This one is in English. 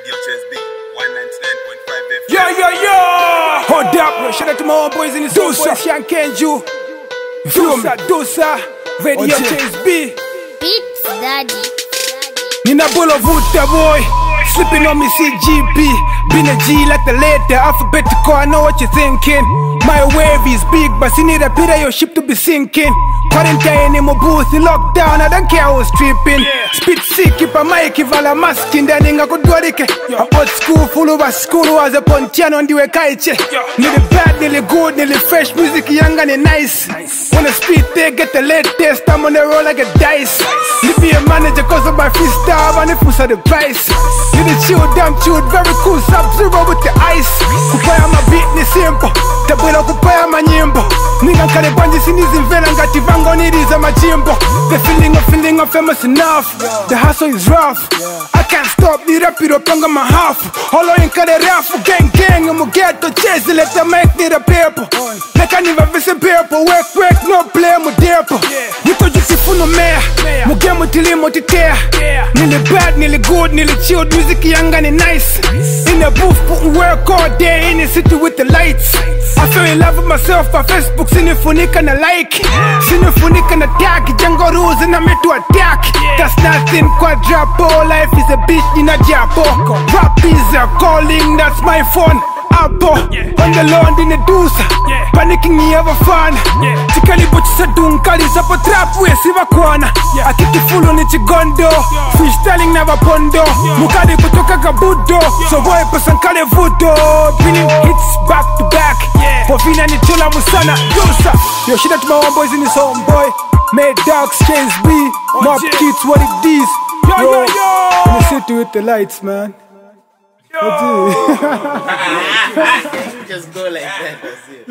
Radio Chess B, 199.5 FM. Yeah, yeah, yo! Hold up, bro. Shout out to my own boys in the soul, boys, Shan Kenju. Dosa, Dosa. Radio Oje. Beats Daddy. Nina Bull Vuta boy. Slipping on me CGP. Been a G like the letter alphabetical. I know what you're thinking. My wave is big, but you need a bit of your ship to be sinking. Quarantine in my booth, in lockdown, I don't care who's tripping. Spit sick, if a mic, if a masking, then I could do it. I'm old school, full of a school, was a pontiano on the way kaiche. Nearly bad, nearly good, nearly fresh music, young and nice. When I spit, they get the latest, I'm on the roll like a dice. Need be a manager, cause of my freestyle, and if the price. Need a chill, damn chill, very cool, sub zero with the ice. Ninga nkale bwanji sinizimvera ngati vangoniriza machimbo. The feeling of feeling of famous enough. The hustle is rough. I can't stop, the rapiro panga my half. Holo inkale rafu, gang gang, mu ghetto chase, let them make nira pepo lekanivavise pepo work work, no play mu depo. Niko jisifuno mea, mugemu tilimo titea. Nili bad, nili good, nili chilled, music yanga ni nice. In booth, putting work all day in the city with the lights. I feel in love with myself, on Facebook, sinifunika na like. Sinifunika na tag, jango rules and I'm here to attack. That's nothing, quadruple, life is a bitch, nina japo. Rap is a calling, that's my phone. Apple, on the lawn, in the dusa. Panicking, you ever fun. Chikali buchisa dunkali, sapo trap, we siva kwana. Akikifulu ni chigondo, freestyling never pondo. Mukali kutoka gabudo, so boy pasankale vudo. Bringing hits back to back. Povina ni chula musana, dusa. Yo, shit out to my one boys in this home, boy. Made dogs, Chez B, mob oh, kids, what it is. Yo, yo, yo. In the city with the lights, man. What's it? Just go like that. That's it.